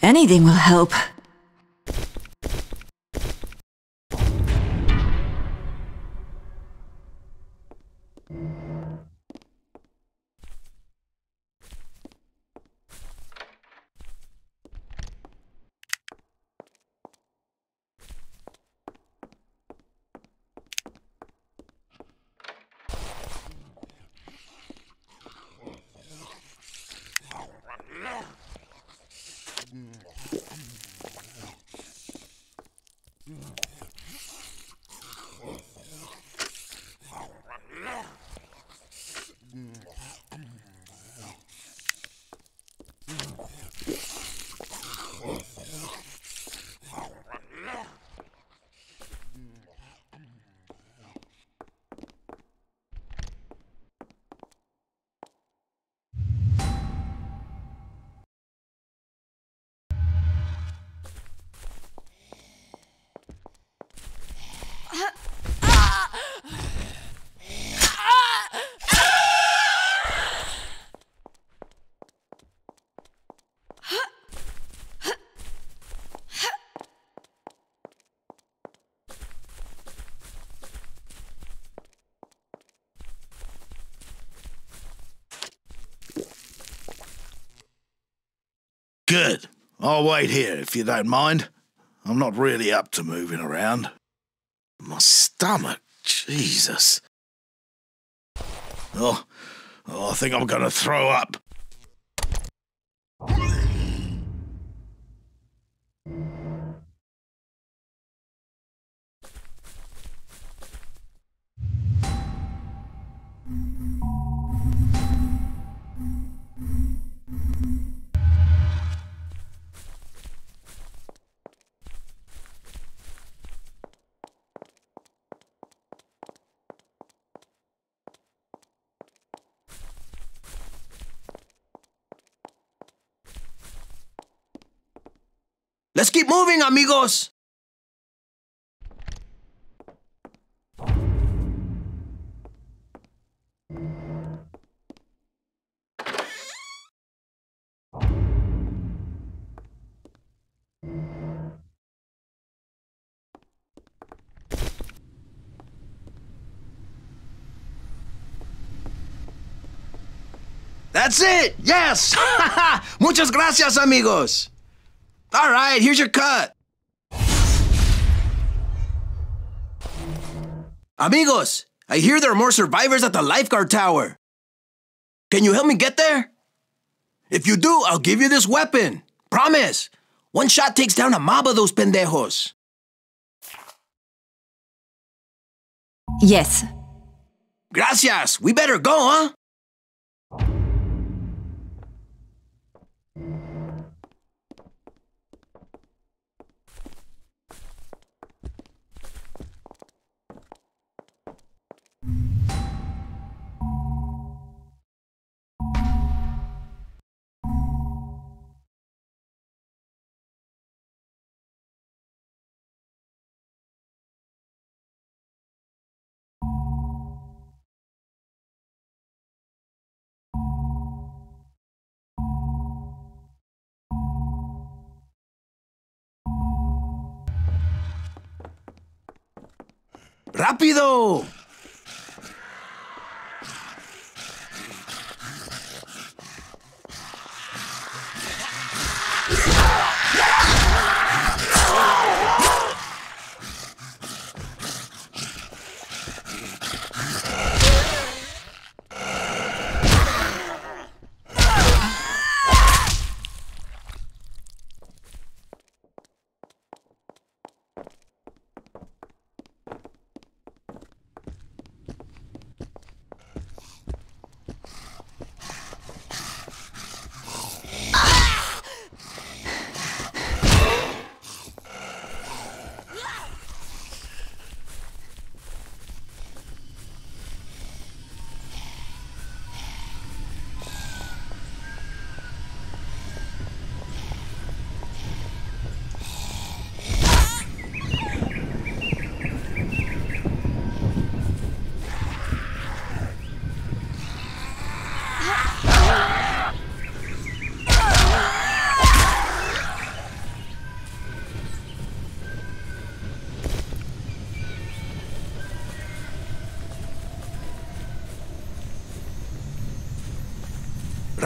Anything will help. Good. I'll wait here if you don't mind. I'm not really up to moving around. My stomach, Jesus. Oh, oh I think I'm gonna throw up. Let's keep moving, amigos! That's it! Yes! Muchas gracias, amigos! All right, here's your cut. Amigos, I hear there are more survivors at the lifeguard tower. Can you help me get there? If you do, I'll give you this weapon. Promise. One shot takes down a mob of those pendejos. Yes. Gracias. We better go, huh? ¡Rápido!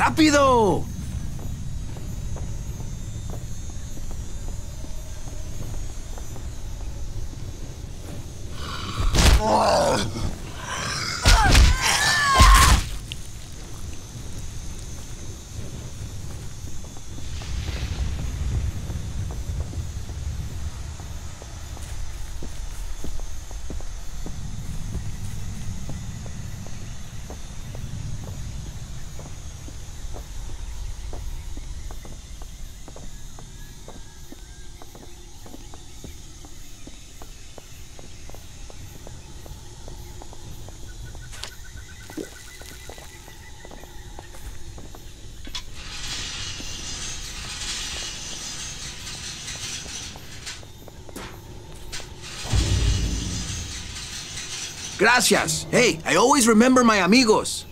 Rápido! Gracias. Hey, I always remember my amigos.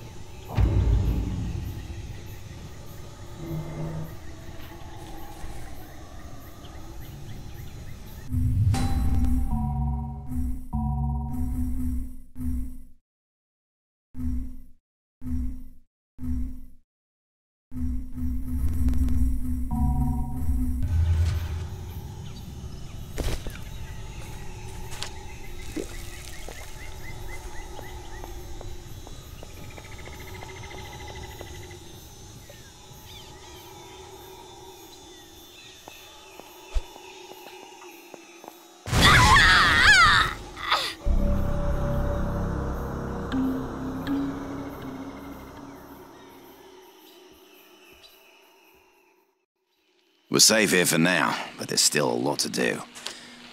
We're safe here for now, but there's still a lot to do.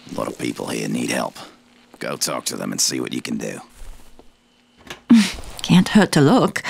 A lot of people here need help. Go talk to them and see what you can do. Can't hurt to look.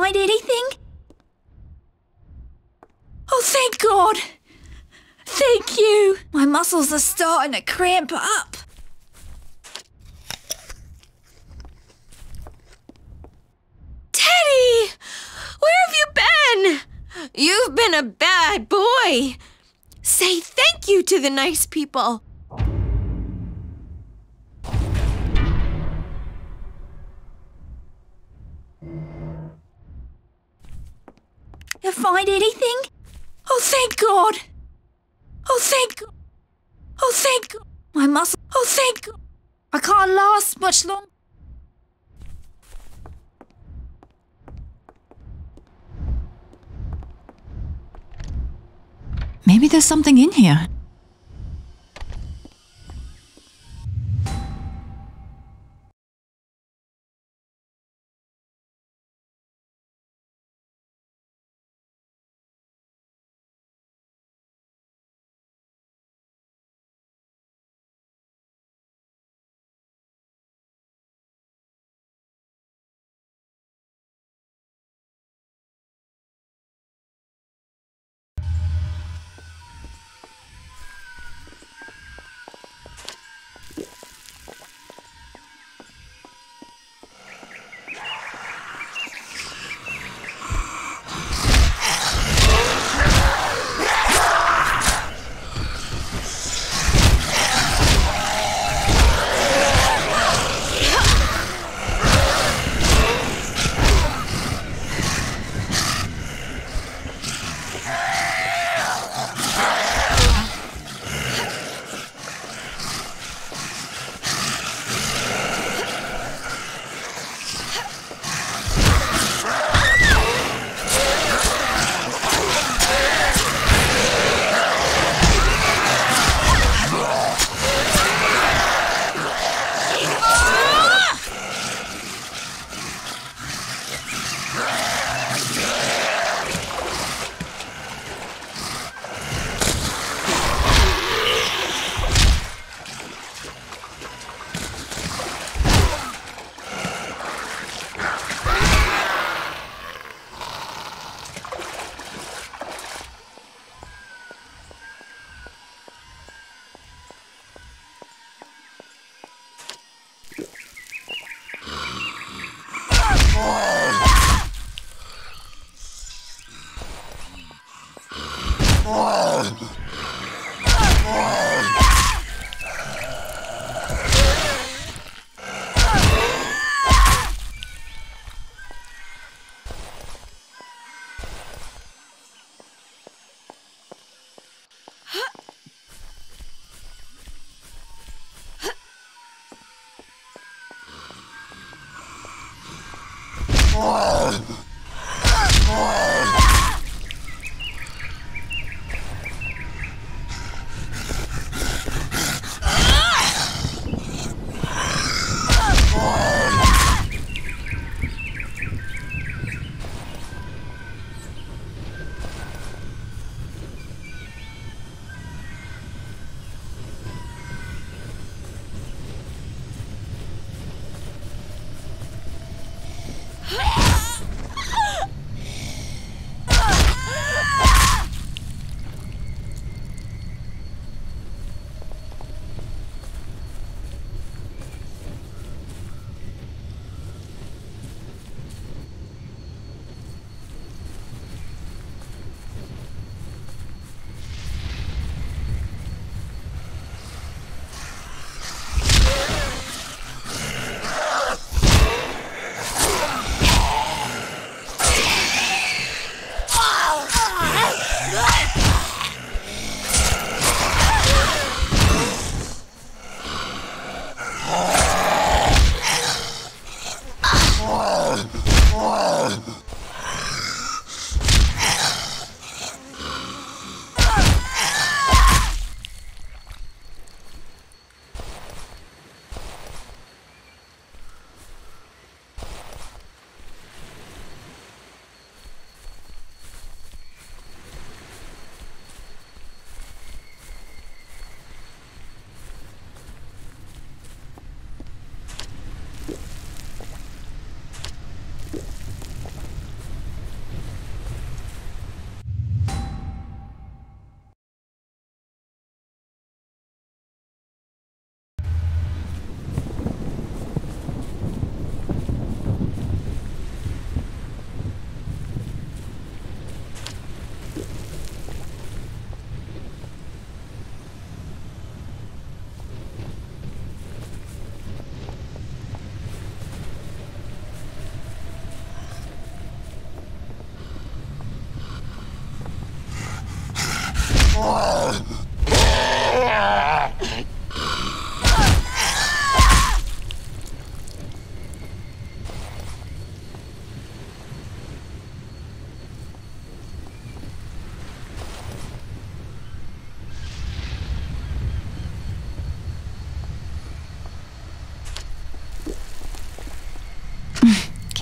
Find anything? Oh, thank God! Thank you! My muscles are starting to cramp up. Teddy! Where have you been? You've been a bad boy. Say thank you to the nice people. Find anything? Oh, thank God! Oh, thank God! Oh, thank God! My muscle. Oh, thank God! I can't last much longer. Maybe there's something in here.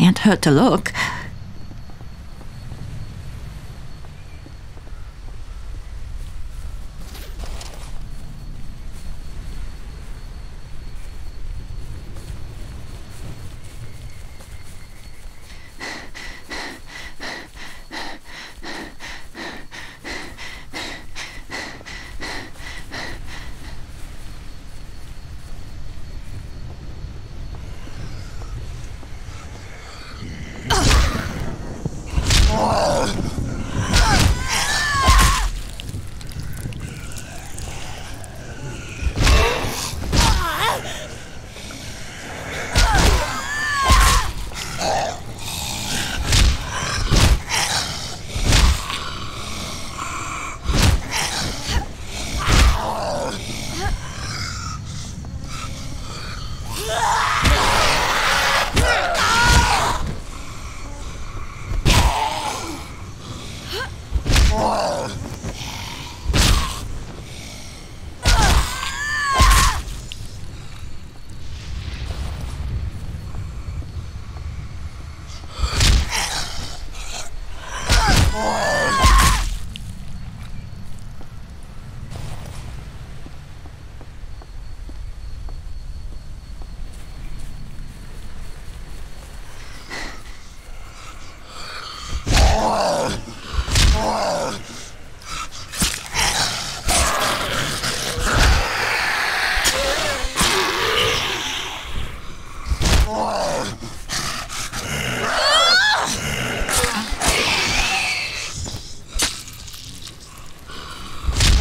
Can't hurt to look.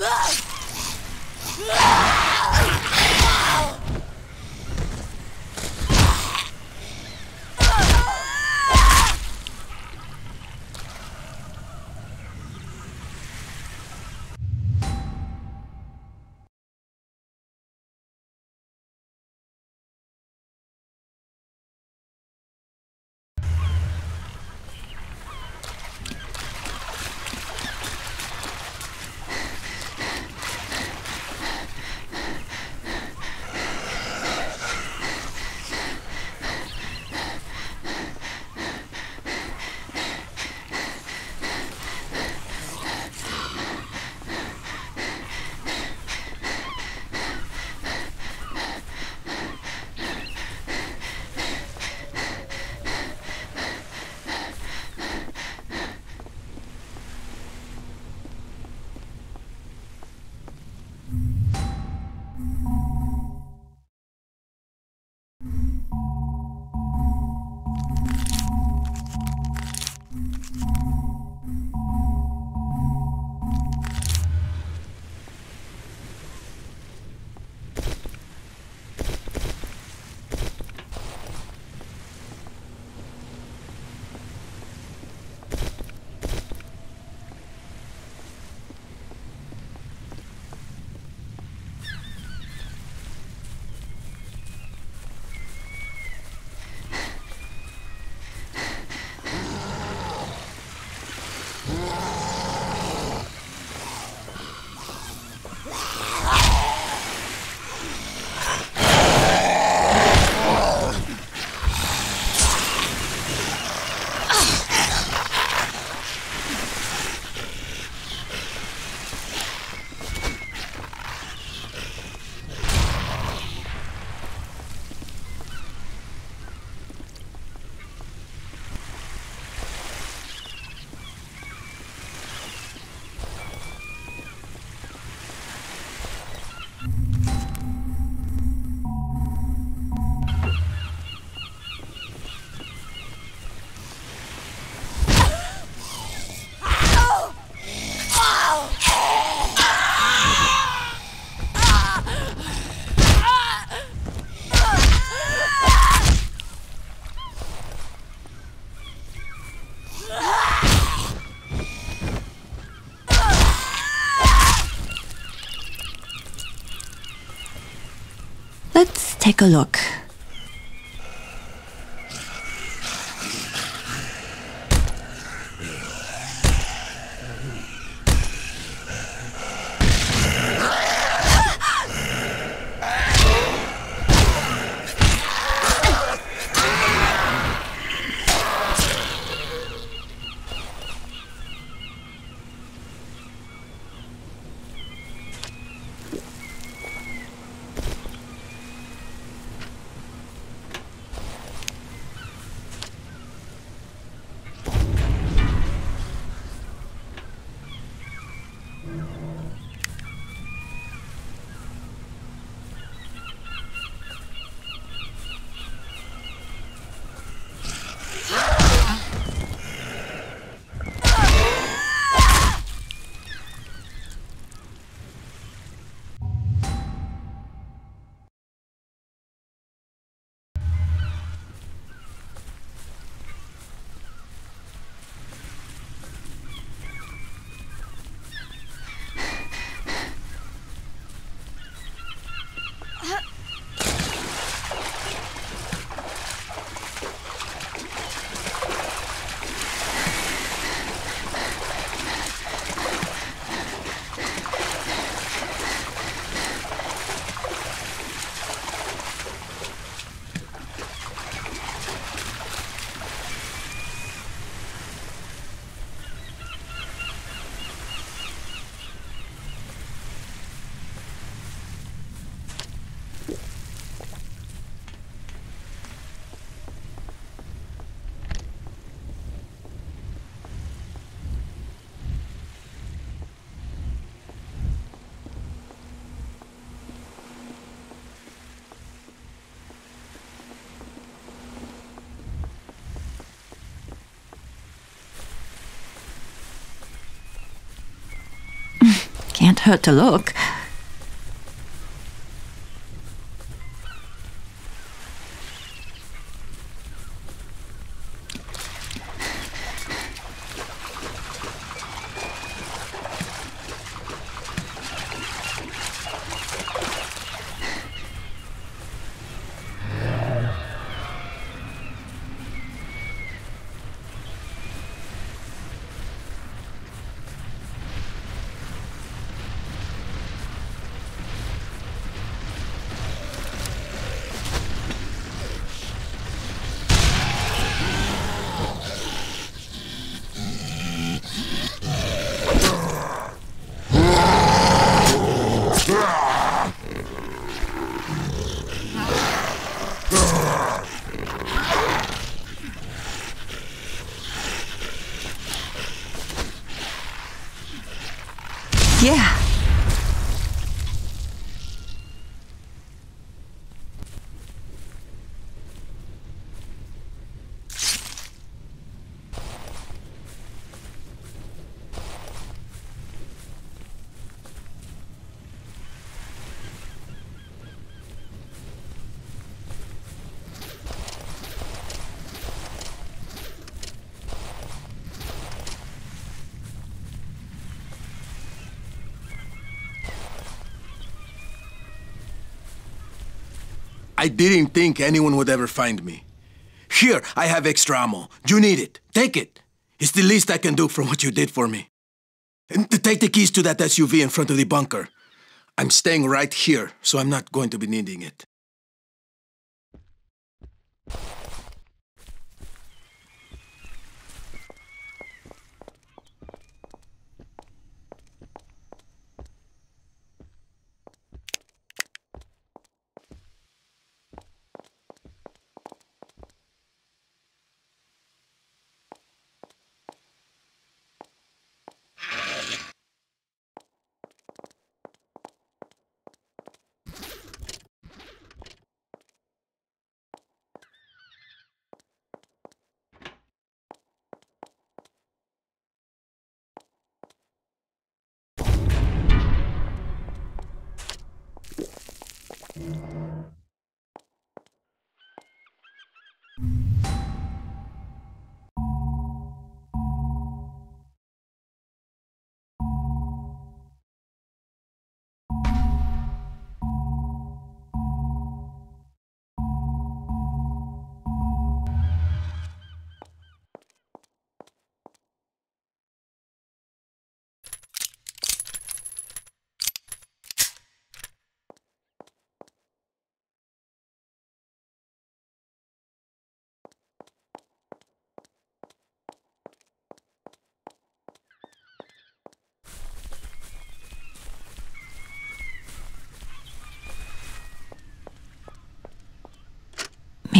Ah! Ah! Take a look. Can't hurt to look. Yeah. I didn't think anyone would ever find me. Here, I have extra ammo. You need it. Take it. It's the least I can do for what you did for me. And take the keys to that SUV in front of the bunker. I'm staying right here, so I'm not going to be needing it.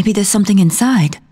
Maybe there's something inside.